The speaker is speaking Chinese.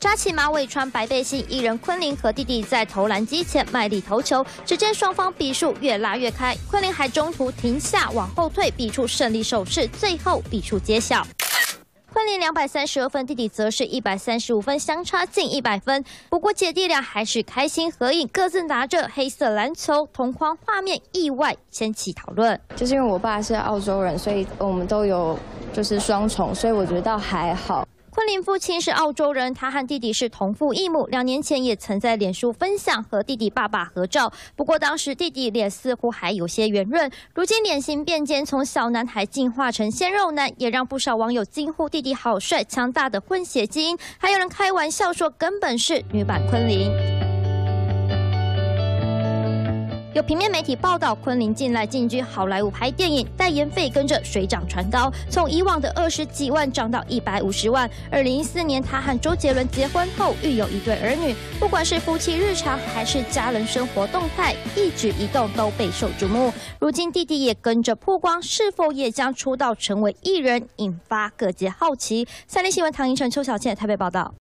扎起马尾穿白背心，一人昆凌和弟弟在投篮机前卖力投球，只见双方比数越拉越开，昆凌还中途停下往后退，比出胜利手势，最后比数揭晓。昆凌两百三十二分，弟弟则是一百三十五分，相差近一百分。不过姐弟俩还是开心合影，各自拿着黑色篮球同框，画面意外掀起讨论。就是因为我爸是澳洲人，所以我们都有就是双重，所以我觉得倒还好。昆凌父亲是澳洲人，他和弟弟是同父异母。两年前也曾在脸书分享和弟弟爸爸合照，不过当时弟弟脸似乎还有些圆润。如今脸型变尖，从小男孩进化成鲜肉男，也让不少网友惊呼弟弟好帅、强大的混血基因。还有人开玩笑说，根本是女版昆凌。有平面媒体报道，昆凌近来进军好莱坞拍电影，代言费跟着水涨船高，从以往的二十几万涨到一百五十万。二零一四年，她和周杰伦结婚后育有一对儿女，不管是夫妻日常还是家人生活动态，一举一动都备受瞩目。如今弟弟也跟着曝光，是否也将出道成为艺人，引发各界好奇。三立新闻唐寅成、邱小倩台北报道。